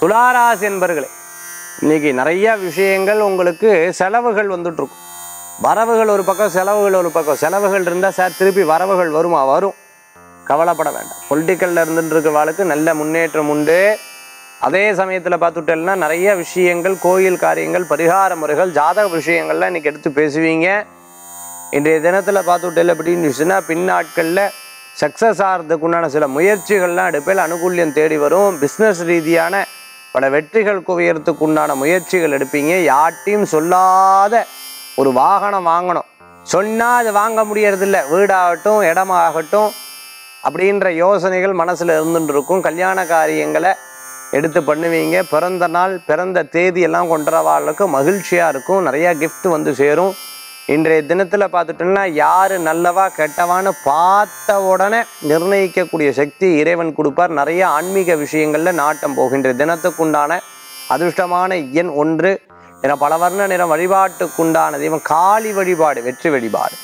துளாராசி என்பர்களே இன்னைக்கு நிறைய விஷயங்கள் உங்களுக்கு செலவுகள் வந்துட்டு இருக்கும் வரவுகள் ஒரு பக்கம் செலவுகள் ஒரு பக்கம். செலவுகள் இருந்தால் சார் திருப்பி வரவுகள் வருமா? வரும். கவலைப்பட வேண்டாம். பொலிட்டிக்கலில் இருந்துட்டு வாழ்க்கை நல்ல முன்னேற்றம் உண்டு. அதே சமயத்தில் பார்த்துட்டேன்னா நிறைய விஷயங்கள் கோயில் காரியங்கள் பரிகார முறைகள் ஜாதக விஷயங்கள்லாம் இன்றைக்கி எடுத்து பேசுவீங்க. இன்றைய தினத்தில் பார்த்துட்டேன் அப்படின்னு சொன்னால் பின்னாட்களில் சக்ஸஸ் ஆகிறதுக்கு உண்டான சில முயற்சிகள்லாம் எடுப்பேன். அனுகூல்யம் தேடி வரும். பிஸ்னஸ் ரீதியான பல வெற்றிகள் குவியறதுக்கு உண்டான முயற்சிகள் எடுப்பீங்க. யார்ட்டையும் சொல்லாத ஒரு வாகனம் வாங்கணும். சொன்னால் அது வாங்க முடியறதில்ல. வீடாகட்டும் இடமாகட்டும் அப்படின்ற யோசனைகள் மனசில் இருந்துட்டு இருக்கும் கல்யாண காரியங்களை எடுத்து பண்ணுவீங்க. பிறந்த நாள் பிறந்த தேதியெல்லாம் கொண்டுறவாளுக்கு மகிழ்ச்சியாக இருக்கும். நிறையா கிஃப்ட் வந்து சேரும். இன்றைய தினத்தில் பார்த்துட்டோம்னா யார் நல்லவா கெட்டவான்னு பார்த்த உடனே நிர்ணயிக்கக்கூடிய சக்தி இறைவன் கொடுப்பார். நிறைய ஆன்மீக விஷயங்களில் நாட்டம் போகின்ற தினத்துக்குண்டான அதிர்ஷ்டமான எண் ஒன்று. என பல வர்ண நிறம் வழிபாட்டுக்குண்டான தெய்வம் காளி வழிபாடு வெற்றி வழிபாடு.